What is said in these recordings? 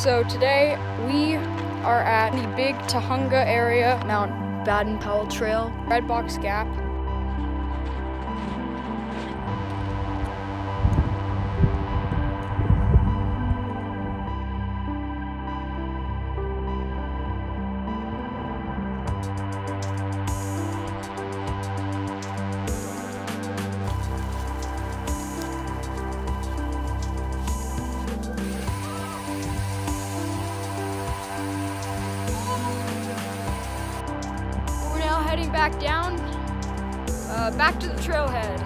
So today we are at the Big Tujunga area, Mount Baden Powell Trail. Red Box Gap. Heading back down, uh, back to the trailhead.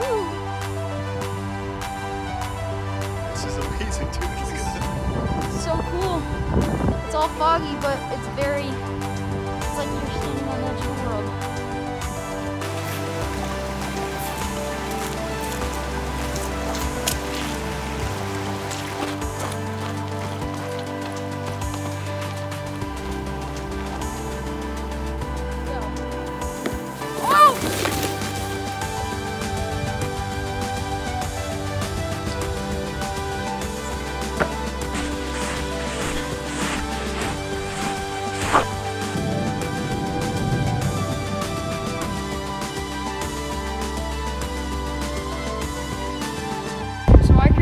Woo! This is amazing, dude. Look at so cool. It's all foggy, but it's very, it's like you're standing on the edge of the world.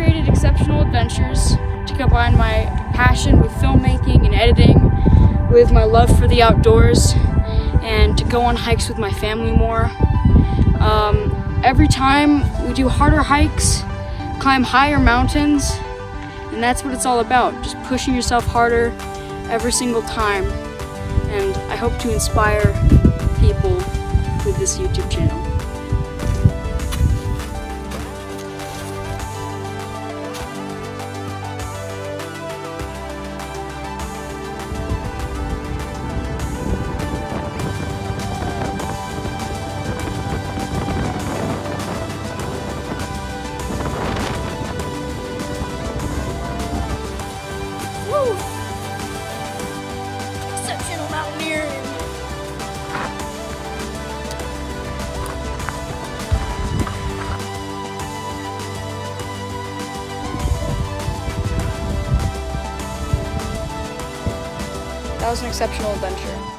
Created Exceptional Adventures to combine my passion with filmmaking and editing with my love for the outdoors and to go on hikes with my family more. Um, every time we do harder hikes, climb higher mountains, and that's what it's all about, just pushing yourself harder every single time. And I hope to inspire people with this YouTube channel. Mountaineering. That was an exceptional adventure.